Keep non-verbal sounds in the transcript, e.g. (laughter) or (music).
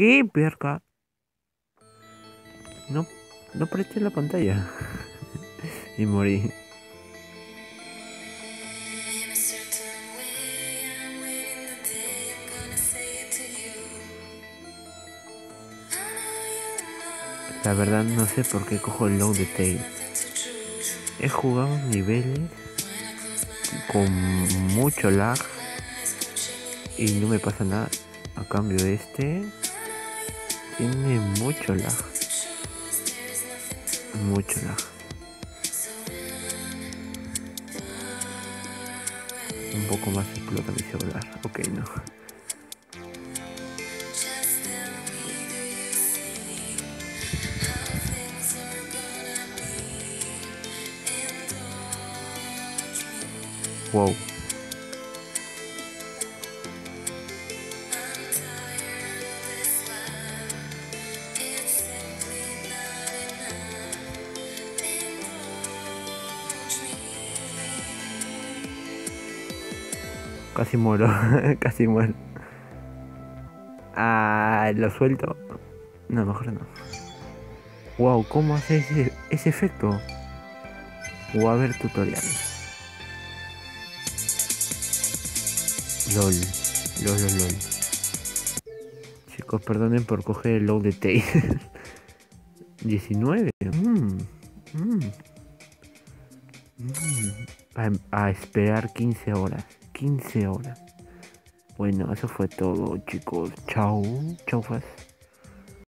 ¿Qué, perca? No, no apreté la pantalla. (laughs) y morí. La verdad no sé por qué cojo el long de tail. He jugado niveles con mucho lag y no me pasa nada. A cambio de este tiene mucho lag. Mucho lag. Un poco más explota mi celular. Ok, no. Wow. Casi muero, (laughs) casi muero. Ah, lo suelto. No, mejor no. Wow, ¿cómo hace ese, ese efecto? O a ver tutoriales. LOL, LOL, LOL. Chicos, perdonen por coger el low de tail. (laughs) 19. Mm. A, a esperar 15 horas. 15 horas. Bueno, eso fue todo, chicos. Chao. Chau, faz.